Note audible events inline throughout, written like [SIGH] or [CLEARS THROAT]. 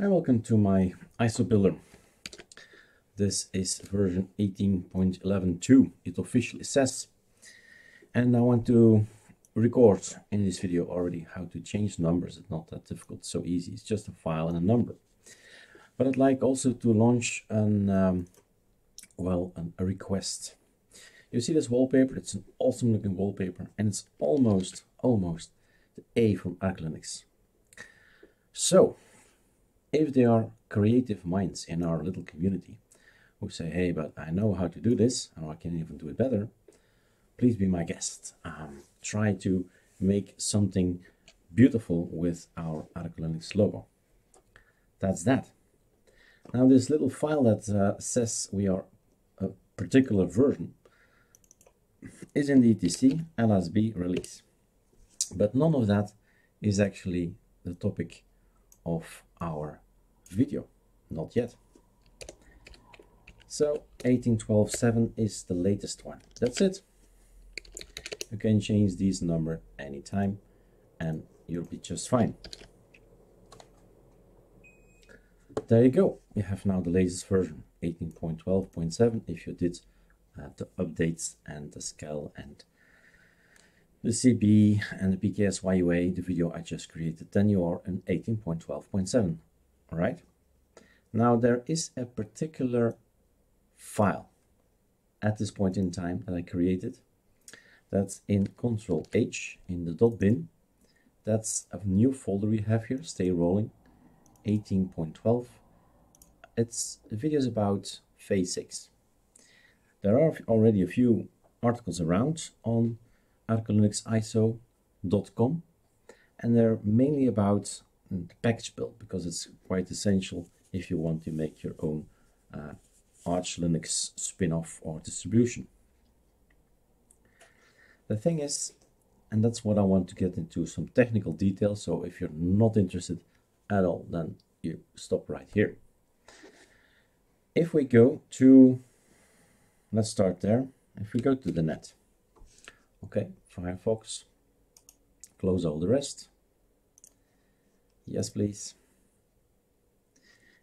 Hi, welcome to my ISO builder. This is version 18.11.2, it officially says. And I want to record in this video already how to change numbers. It's not that difficult, so easy. It's just a file and a number. But I'd like also to launch an, um, well, an, a request. You see this wallpaper? It's an awesome looking wallpaper and it's almost, almost the A from ArcoLinux. So, if there are creative minds in our little community who say, hey, but I know how to do this, and I can even do it better, please be my guest. Um, try to make something beautiful with our ArcoLinux logo. That's that. Now this little file that uh, says we are a particular version is in the etc lsb release. But none of that is actually the topic of our video. Not yet. So 18.12.7 is the latest one. That's it. You can change this number anytime and you'll be just fine. There you go. You have now the latest version 18.12.7 if you did uh, the updates and the scale and the CB and the PKS YUA, the video I just created, then you are in 18.12.7. All right. Now there is a particular file at this point in time that I created. That's in Control H in the dot bin. That's a new folder we have here, stay rolling, 18.12. It's videos about phase 6. There are already a few articles around on arcolinuxiso.com and they're mainly about the package build because it's quite essential if you want to make your own uh, Arch Linux spin-off or distribution. The thing is, and that's what I want to get into some technical details, so if you're not interested at all, then you stop right here. If we go to, let's start there, if we go to the net, okay, Firefox, close all the rest. Yes, please.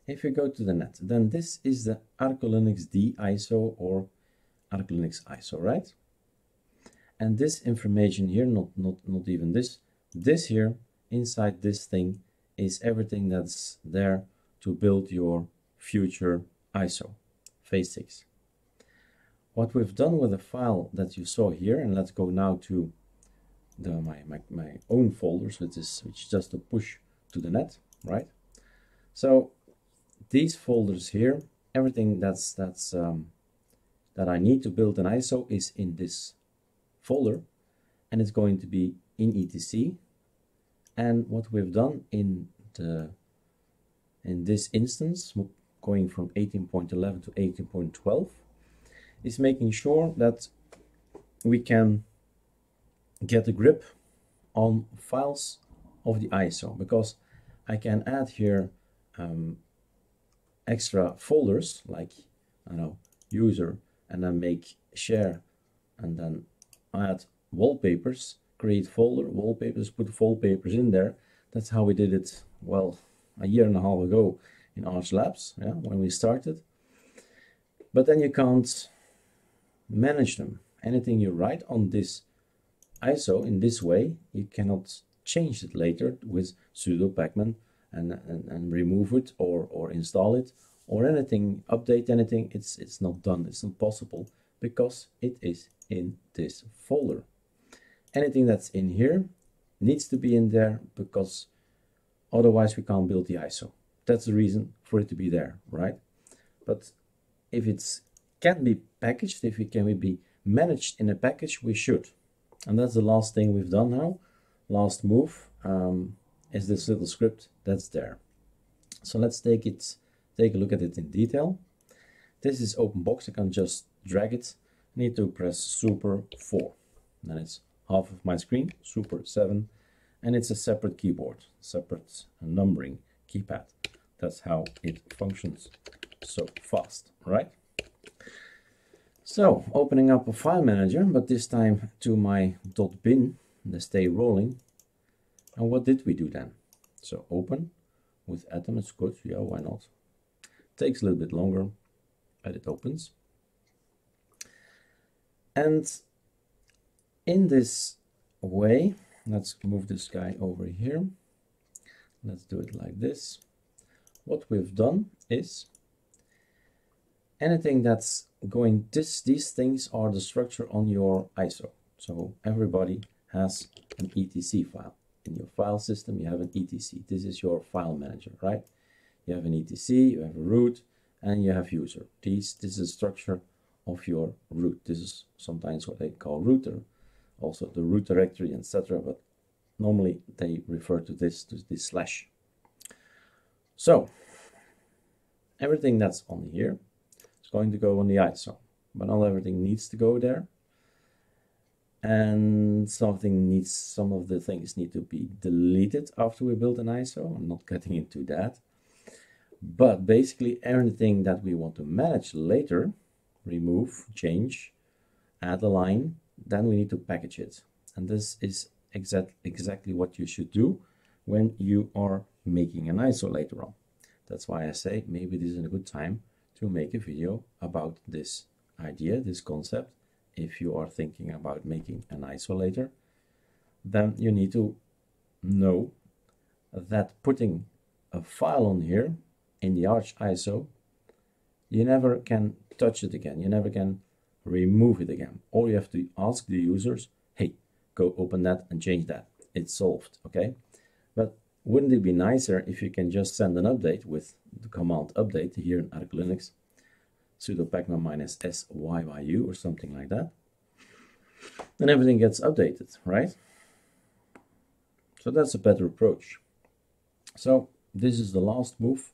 If you go to the net, then this is the ArcoLinux D ISO or ArcoLinux ISO, right? And this information here, not, not, not even this, this here, inside this thing, is everything that's there to build your future ISO, phase 6 what we've done with the file that you saw here, and let's go now to the, my, my, my own folders, which is, which just a push to the net, right? So these folders here, everything that's, that's, um, that I need to build an ISO is in this folder, and it's going to be in etc. And what we've done in the in this instance, going from 18.11 to 18.12, is making sure that we can get a grip on files of the ISO because I can add here um, extra folders like I know user and then make share and then add wallpapers create folder wallpapers put wallpapers in there. That's how we did it well a year and a half ago in Arch Labs yeah when we started. But then you can't manage them. Anything you write on this ISO in this way, you cannot change it later with sudo pacman and, and, and remove it or, or install it or anything, update anything. It's, it's not done. It's not possible because it is in this folder. Anything that's in here needs to be in there because otherwise we can't build the ISO. That's the reason for it to be there, right? But if it's can be packaged, if we can we be managed in a package, we should. And that's the last thing we've done now. Last move um, is this little script that's there. So let's take it, take a look at it in detail. This is Openbox. I can just drag it. I need to press super 4. Then it's half of my screen, super 7. And it's a separate keyboard, separate numbering keypad. That's how it functions so fast, right? So opening up a file manager, but this time to my .bin, the stay rolling. And what did we do then? So open, with Atom, it's good, yeah, why not? Takes a little bit longer, but it opens. And in this way, let's move this guy over here. Let's do it like this. What we've done is anything that's going this these things are the structure on your ISO. So everybody has an etc file. In your file system, you have an etc. This is your file manager, right? You have an etc, you have a root, and you have user. These, this is the structure of your root. This is sometimes what they call router, also the root directory, etc. But normally they refer to this, to this slash. So everything that's on here is going to go on the ISO, but not everything needs to go there and something needs some of the things need to be deleted after we build an ISO. I'm not getting into that. But basically everything that we want to manage later, remove, change, add a line, then we need to package it. And this is exact, exactly what you should do when you are making an ISO later on. That's why I say maybe this is a good time to make a video about this idea, this concept, if you are thinking about making an isolator, then you need to know that putting a file on here in the Arch ISO, you never can touch it again. You never can remove it again. All you have to ask the users, hey, go open that and change that. It's solved, okay? Wouldn't it be nicer if you can just send an update with the command update here in Arch Linux sudo pacman minus syyu or something like that. And everything gets updated, right? So that's a better approach. So this is the last move.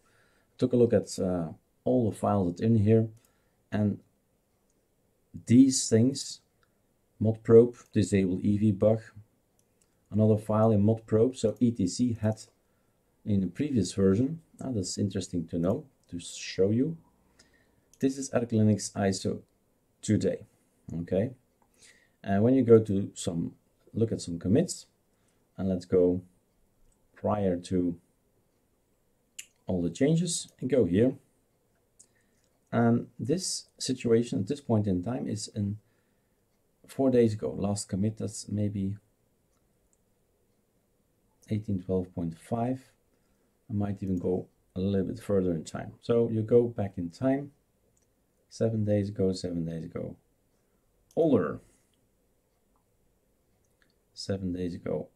Took a look at uh, all the files that's in here and these things, modprobe, disable EVBug, another file in modprobe. So etc had in the previous version. That's interesting to know, to show you. This is ArcoLinux ISO today, okay? And when you go to some, look at some commits, and let's go prior to all the changes and go here. And this situation at this point in time is in four days ago, last commit, that's maybe 1812.5. I might even go a little bit further in time. So you go back in time seven days ago, seven days ago. Older, seven days ago,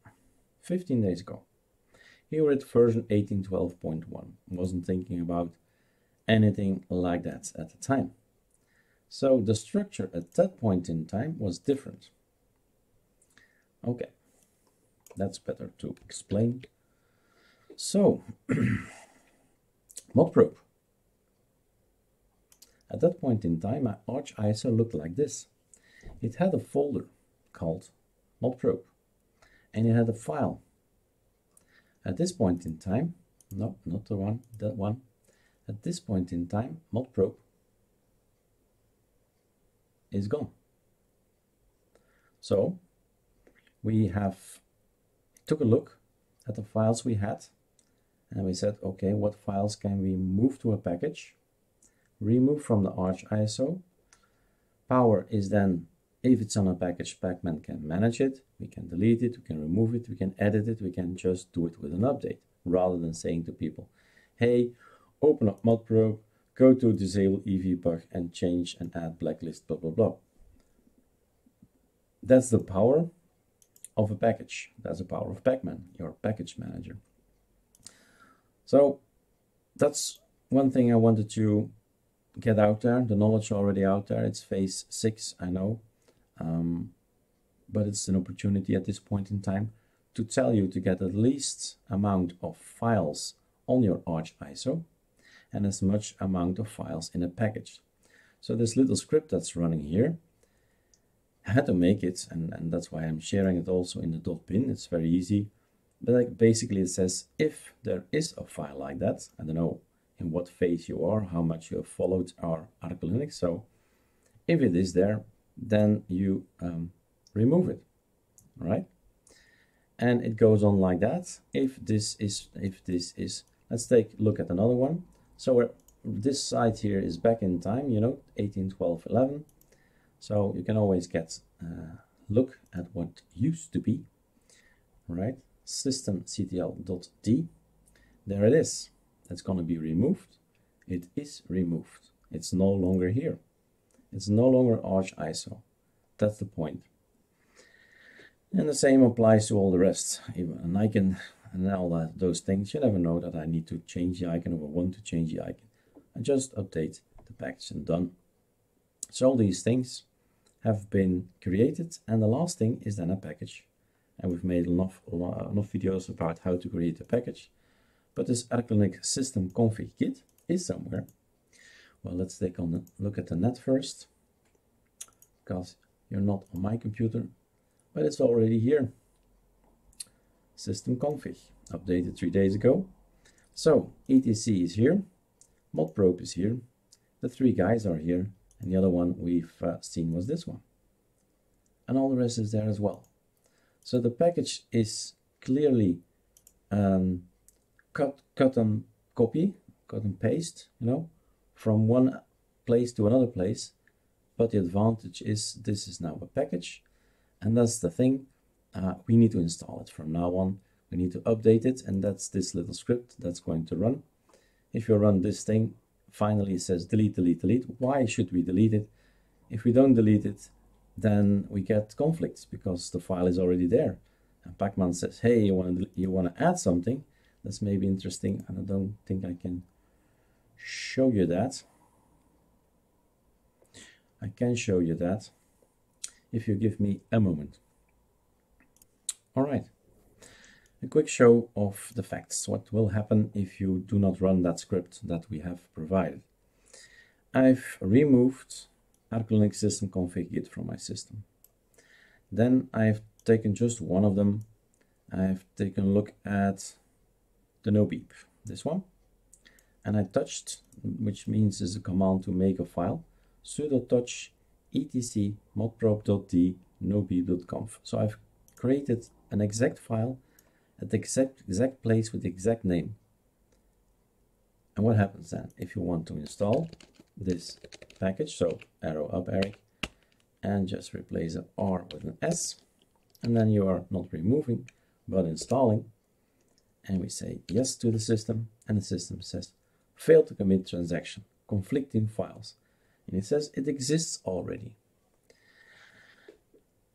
15 days ago. Here we're at version 18.12.1. Wasn't thinking about anything like that at the time. So the structure at that point in time was different. Okay, that's better to explain. So, [CLEARS THROAT] modprobe. At that point in time, my Arch ISO looked like this. It had a folder called modprobe, and it had a file. At this point in time, no, not the one, that one. At this point in time, modprobe is gone. So we have took a look at the files we had and we said, okay, what files can we move to a package? remove from the Arch ISO. Power is then, if it's on a package, Pacman can manage it. We can delete it, we can remove it, we can edit it, we can just do it with an update rather than saying to people, hey, open up modprobe, go to disable EVBug and change and add blacklist, blah, blah, blah. That's the power of a package. That's the power of Pacman, your package manager. So that's one thing I wanted to get out there. The knowledge already out there. It's phase six, I know. Um, but it's an opportunity at this point in time to tell you to get at least amount of files on your Arch ISO and as much amount of files in a package. So this little script that's running here, I had to make it, and, and that's why I'm sharing it also in the .bin. It's very easy. But like basically it says if there is a file like that, I don't know, in what phase you are, how much you have followed our ArcoLinux. So if it is there, then you um, remove it, right? And it goes on like that. If this is if this is Let's take a look at another one. So this side here is back in time, you know, 18, 12, 11. So you can always get a look at what used to be, right? systemctl.d. There it is. That's going to be removed. It is removed. It's no longer here. It's no longer Arch ISO. That's the point. And the same applies to all the rest. An icon and all that, those things. You never know that I need to change the icon or want to change the icon. I just update the package and done. So all these things have been created. And the last thing is then a package. And we've made enough, enough videos about how to create a package. But this ArcoLinux system config git is somewhere. Well, let's take a look at the net first. Because you're not on my computer, but it's already here. System config, updated three days ago. So, etc is here, modprobe is here, the three guys are here, and the other one we've uh, seen was this one. And all the rest is there as well. So the package is clearly um, cut, cut and copy, cut and paste, you know, from one place to another place. But the advantage is this is now a package. And that's the thing. Uh, we need to install it from now on. We need to update it. And that's this little script that's going to run. If you run this thing, finally it says delete, delete, delete. Why should we delete it? If we don't delete it, then we get conflicts because the file is already there. And Pacman says, hey, you want to you want to add something? That's maybe interesting, and I don't think I can show you that. I can show you that if you give me a moment. All right. A quick show of the facts. What will happen if you do not run that script that we have provided? I've removed ArcoLinux system config git from my system. Then I've taken just one of them. I've taken a look at the no beep, this one. And I touched, which means is a command to make a file, sudo touch etc modprobe.d nobeep.conf. So I've created an exact file at the exact, exact place with the exact name. And what happens then if you want to install this package. So arrow up Eric and just replace an R with an S. And then you are not removing, but installing. And we say yes to the system. And the system says fail to commit transaction, conflicting files. And it says it exists already.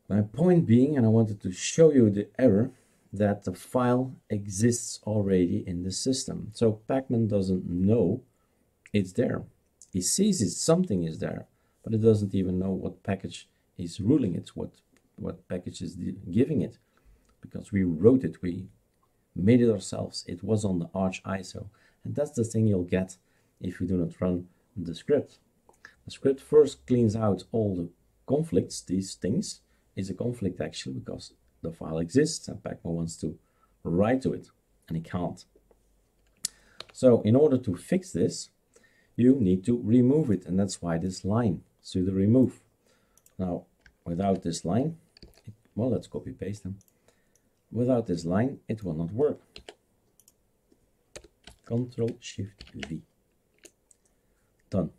My point being, and I wanted to show you the error, that the file exists already in the system. So Pacman doesn't know it's there. He sees it, something is there, but it doesn't even know what package is ruling it, what, what package is giving it. Because we wrote it, we made it ourselves. It was on the Arch ISO. And that's the thing you'll get if you do not run the script. The script first cleans out all the conflicts, these things. Is a conflict actually because the file exists and Pacman wants to write to it and he can't. So in order to fix this, you need to remove it and that's why this line sudo remove? Now without this line it, well let's copy paste them. Without this line it will not work. Control shift v. Done.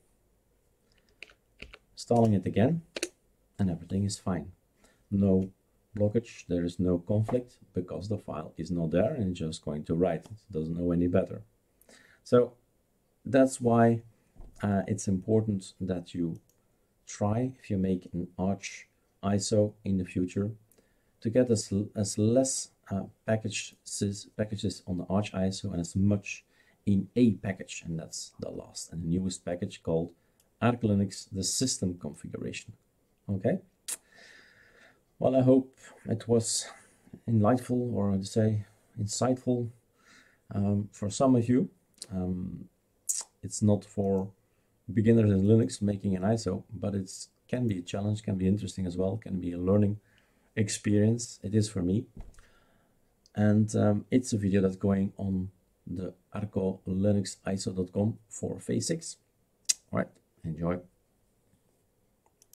Installing it again and everything is fine. No blockage there is no conflict because the file is not there and just going to write it doesn't know any better so that's why uh, it's important that you try, if you make an Arch ISO in the future, to get as, as less uh, packages, packages on the Arch ISO and as much in a package. And that's the last and the newest package called ArcoLinux, the system configuration. Okay. Well, I hope it was enlightful or I'd say insightful um, for some of you. Um, it's not for beginners in Linux making an ISO, but it can be a challenge, can be interesting as well, can be a learning experience. It is for me. And um, it's a video that's going on the arcolinuxiso.com for phase 6. All right, enjoy.